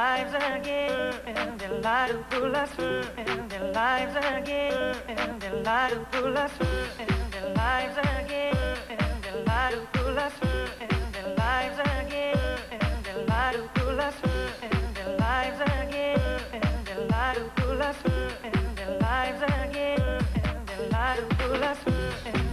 lives again, and their lives full of and their lives again, and their lives full of and their lives again, and their lives full of and their lives again, and their lives full of and their lives again, and their lives full of and their lives again, and their lives full of and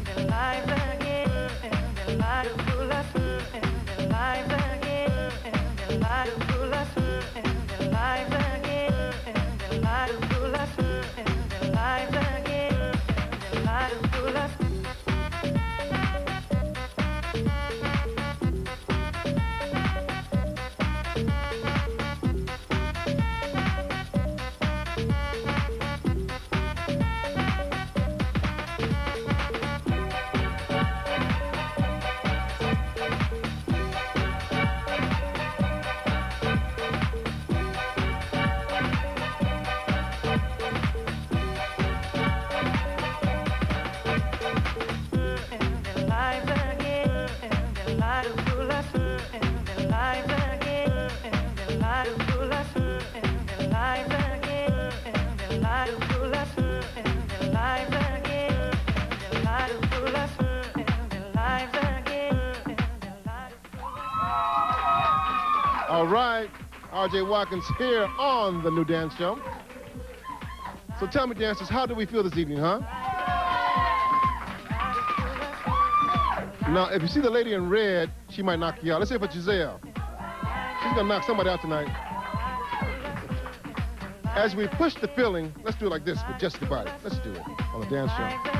All right, R.J. Watkins here on the new dance show. So tell me, dancers, how do we feel this evening, huh? Now, if you see the lady in red, she might knock you out. Let's say for Giselle. She's gonna knock somebody out tonight. As we push the feeling, let's do it like this with Jesse the Body. Let's do it on the dance show.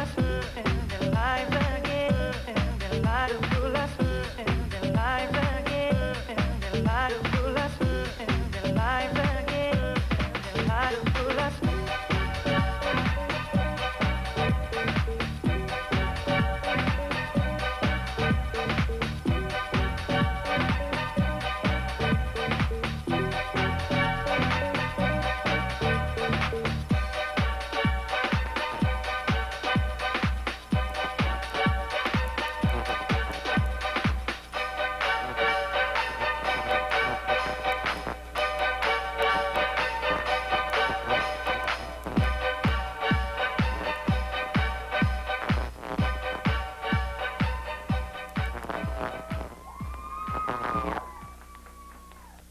in your life